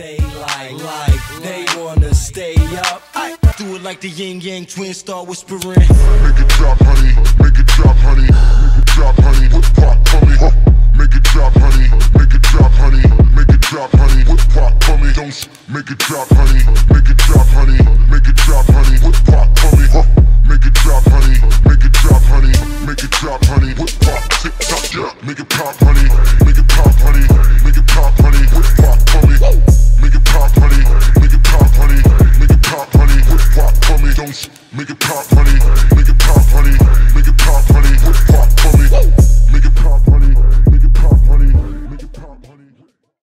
they like, like they wanna stay up. I do it like the Ying Yang Twins start whispering. Make it drop, honey. Make it drop, honey. Make it drop, honey. With pop for me. Make it drop, honey. Make it drop, honey. Make it drop, honey. With pop for me. Don't make it drop, honey. Make it drop, honey. Make it drop, honey. With pop for me. Make it drop, honey. Make it drop, honey. Make it drop, honey. With pop. Tick tock, yeah. Make it pop, honey. Make it pop, honey. Make it pop, honey. Make it